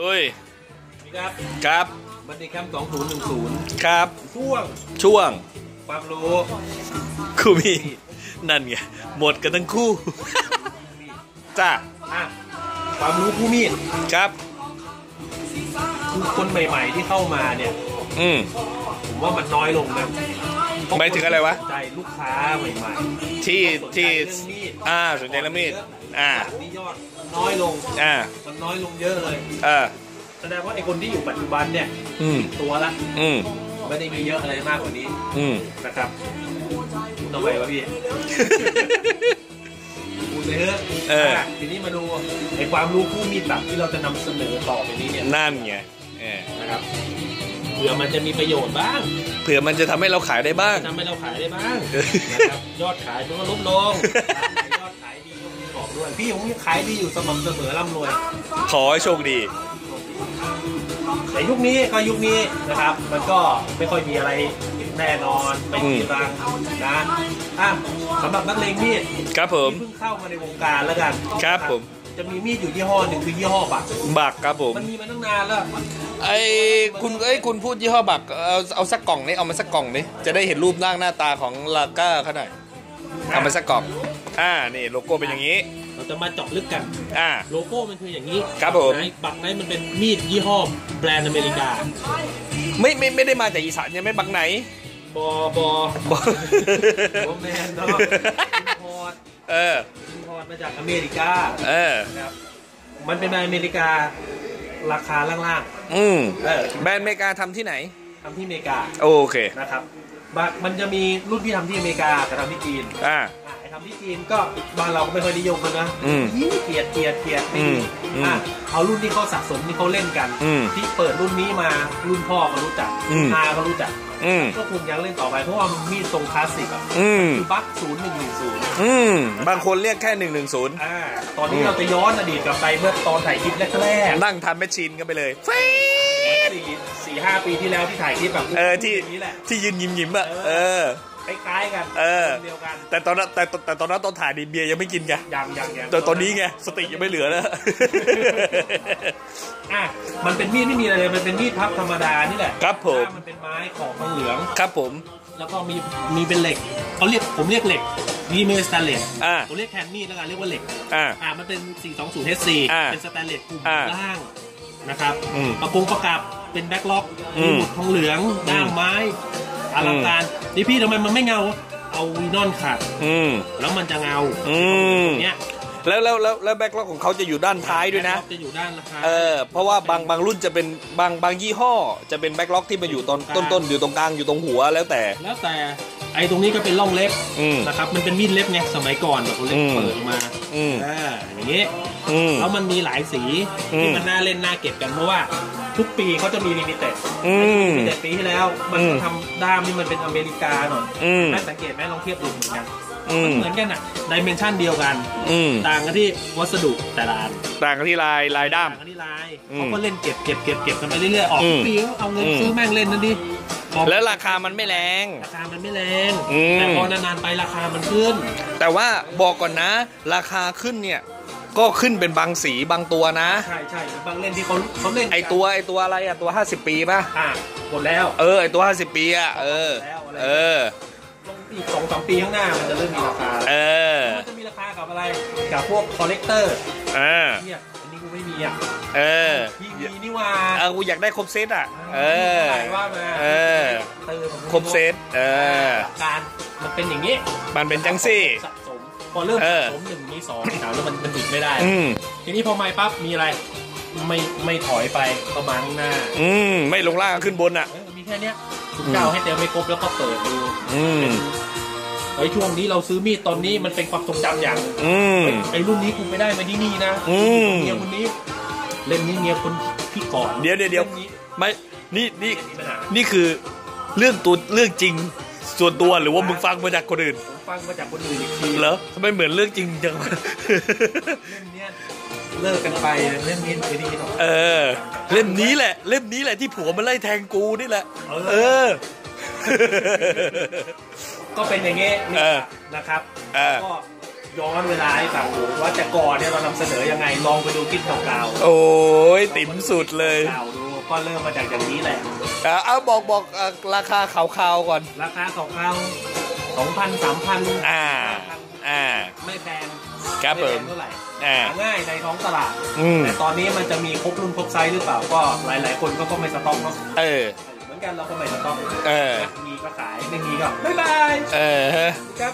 ลุยครับครับบันดีแคมป์2010ครับ ช่วงช่วง ความรู้ครูมีนั่นไงหมดกันทั้งคู่ จ้าอะความรู้ผู้มีดครับ คือคนใหม่ ๆ ที่เข้ามาเนี่ย อืมผมว่ามันน้อยลงนะหมายถึงอะไรวะสนใจลูกค้าใหม่ที่ๆที่สนใจเรื่องมีดอ่าสนใจแล้วมีดอ่านี่ยอด น้อยลงอ่ามันน้อยลงเยอะเลยเออแสดงว่าไอ้คนที่อยู่ปัจจุบันเนี่ยอืมตัวละอืมไม่ได้มีเยอะอะไรมากกว่านี้ อืมนะครับทำไมวะพี่พูดเลยเถอะเออะทีนี้มาดูไอ้ความรู้ผู้มีดตับที่เราจะนำเสนอต่อไปนี้เนี่ยนั่นไงเออนะครับเผื่อมันจะมีประโยชน์บ้าง เผื่อมันจะทำให้เราขายได้บ้างทำให้เราขายได้บ้างนะครับยอดขายมันก็ลดลง ด้วยพี่ผมยังขายดีอยู่สม่ำเสมอร่ำรวย ขอให้โชคดีแต่ยุคนี้ก็ยุคนี้นะครับ มันก็ไม่ค่อยมีอะไรแน่นอนไม่มีรังนะอะสำหรับนักเลงมีดครับผมที่เพิ่งเข้ามาในวงการแล้วกันครับผม จะมีมีดอยู่ยี่ห้อหนึ่งคือยี่ห้อบักบักครับผมมันมีมาตั้งนานแล้วไอ้คุณไอ้ยคุณพูดยี่ห้อบักเอาเอาสักกล่องนี้เอามาสักกล่องนี้จะได้เห็นรูปร่างหน้าตาของลาก้าเขาหน่อยเอามาสักกล่องอ่านี่โลโก้เป็นอย่างนี้ เราจะมาเจาะลึกกัน อ่า โลโก้มันคืออย่างนี้ครับผม knife Buck knife มันเป็นมีดยี่ห้อแบรนด์อเมริกาไม่ไม่ไม่ได้มาจากอีสานยังไม่บักไหนบอบอบอโอแมนเนาะ import เออ import มาจากอเมริกาเออ นะครับมันเป็นแบรนด์อเมริการาคาล่างอืม ๆเออแบรนด์อเมริกาทำที่ไหน ทำที่อเมริกาโอเค นะครับบักมันจะมีรุ่นที่ทำที่อเมริกากับทำที่จีน อ่าอะไอ้ ทำที่จีนก็บ้านเราก็ไม่ค่อยนิยมกันนะอืมยิ่งเกลียดเกลียดเกลียดไม่ดีอืมอืมอะเอารุ่นที่เขาสะสมที่เขาเล่นกัน อืมที่เปิดรุ่นนี้มารุ่นพ่อก็รู้จักอืม อาก็รู้จัก อืมก็คงยังเล่นต่อไปเพราะว่ามันมีดทรงคลาสสิกอะอืมคือบัคศูนย์หนึ่งหนึ่งศูนย์อืมบางคนเรียกแค่หนึ่งหนึ่งศูนย์อ่าตอนนี้เราจะย้อนอดีตกลับไปเมื่อตอนถ่ายคลิปแรกนั่งทำแมชชีนกันไปเลยฟรีๆสี่สี่ห้าปีที่แล้วที่ถ่ายคลิปแบบเออที่นี้แหละ ที่ยืนยิ้มยิ้มๆอะเออ คล้ายๆกันเออเดียวกัน แต่ตอนนั้นแต่แต่แต่ตอนนั้นตอนถ่ายดีเบียร์ยังไม่กินไงยังยังยังแต่ตอนนี้ไงสติยังไม่เหลือแล้วอะมันเป็นมีดไม่มีอะไรเลยมันเป็นมีดพับธรรมดานี่แหละครับผมถ้ามันเป็นไม้ของทองเหลืองครับผม แล้วก็มีมีเป็นเหล็กเขาเรียกผมเรียกเหล็กมีเมสแตนเลสอ่าผมเรียกแทนมีดแล้วกันเรียกว่าเหล็กอ่าอ่ามันเป็น 420 HC อ่าเป็นสแตนเลสกลุ่มอ่าล่างนะครับอืมประกงประกับเป็นแบ็คล็อกอืมีมหมุดทองเหลืองด้ามไม้ อลังการนี่พี่ทำไมมันไม่เงา เอา Wenol ขัดอืมแล้วมันจะเงาอืมเนี้ยแล้วแล้วแล้วแล้ว back lock ของเขาจะอยู่ด้านท้ายด้วยนะ back lock จะอยู่ด้านราคาเออเพราะว่าบางบางรุ่นจะเป็นบางบางยี่ห้อ จะเป็น back lock ที่มาอยู่ตอนต้นต้นอยู่ตรงกลางอยู่ตรงหัวแล้วแต่ แล้วแต่ไอ้ตรงนี้ก็เป็นร่องเล็บอืมนะครับมันเป็นมีดเล็บไงสมัยก่อนแบบเขาเล็บอืมเปิดออกมา อืมอ่าอย่างงี้อืมแล้วมันมีหลายสีอืมที่มันน่าเล่นน่าเก็บกันเพราะว่าทุกปีเขาจะมี limited อืม limited ปีที่แล้ว มันอืมทำด้ามนี่มันเป็นอเมริกาหน่อยอืมแม่สังเกตไหมลองเทียบดูเหมือนกันอืมันเหมือนกันอะ dimension เดียวกันอืมต่างกันที่วัสดุแต่ละอันต่างกันที่ลายลายด้ามต่างกันที่ลายอืมเขาก็เล่นเก็บเก็บเก็บเก็บกันไปเรื่อยๆออกทุอืมปีก็เอาเงินอืมซื้อแม่งเล่นนั่นดิออก แล้วราคามันไม่แรง ราคามันไม่แรงอืม แต่พอนานๆไปราคามันขึ้น แต่ว่าบอกก่อนนะ ราคาขึ้นเนี่ย ก็ขึ้นเป็นบางสีบางตัวนะ ใช่ใช่บางเล่นที่เขาเขาเล่นกันไอตัวไอตัวอะไรอะตัว 50 ปีป่ะ อะหมดแล้ว เออไอตัว 50 ปีอะเออ เออ ลงอีกสองสามปีข้างหน้ามันจะเริ่มมีราคาเออ มันจะมีราคากับอะไร กับพวกคอลเลกเตอร์เออ เนี่ยอันนี้ กูไม่มีอะเออพี่มีนี่ว่าเออกูอยากได้ครบเซตอะเออขายว่ามาเออเตอร์ผมครบเซตเออการมันเป็นอย่างนี้มันเป็นจังซี่สะสมพอเริ่มเอสะอสมหนึ่งมีสองมีสามแล้วมันมันหยุดไม่ได้อืมทีนี้พอไม่ปั๊บมีอะไร ไม่ไม่ถอยไปประมาณข้างหน้า อืมไม่ลงล่างขึ้นบนอะเออมีแค่เนี้ยคุณเจ้าให้เต็มไม่ครบแล้วก็เปิดดูอืม เฮ้ยช่วงนี้เราซื้อมีดตอนนี้มันเป็นความทรงจำอย่างอืมเฮ้ยไอ้รุ่นนี้คุณไปได้มาที่นี่นะอืม เมียคนนี้ เล่มนี้เมียคนพี่ก่อนเดี๋ยวเดี๋ยวเดี๋ยวล่มนี้ไม่นี่นี่มีปัญหานี่คือเรื่องตัวเรื่องจริงส่วนตัวหรือว่ามึงฟังมาจากคนอื่นผมฟังมาจากคนอื่นอีกทีเหรอทำไมเหมือนเรื่องจริงจังวะ เล่มเนี้ยเลิกกันไปเล่มนี้เคยได้ยินหรอ เออ เล่มนี้แหละ เล่มนี้แหละที่ผัวมันไล่แทงกูนี่แหละ เออ เออ ก็เป็นอย่างเงี้ยเออนะครับเออ ก็ย้อนเวลาให้ฟังดูว่าแต่ก่อนเนี่ยเรานำเสนอยังไงลองไปดูคลิปเก่าโอ้ยติ๋มสุดเลยๆเก่าดูก็เริ่มมาจากอย่างนี้แหละอะเอาบอกบอกเอ่อราคาคร่าวๆก่อน ราคาของเขาสองพันสามพันอ่า อ่า ไม่แพงครับไม่ผแพม งเท่าไหร่อ่า หาง่ายในท้องตลาดอืม แต่ตอนนี้มันจะมีครบรุ่นครบไซส์หรือเปล่าก็หลายๆ คนก็ก็ไม่สต็อกเนาะเออเหมือน กันเราก็ไม่สต็อกเออ มีก็ขายไม่มีก็บ๊ายบายเออฮะครับ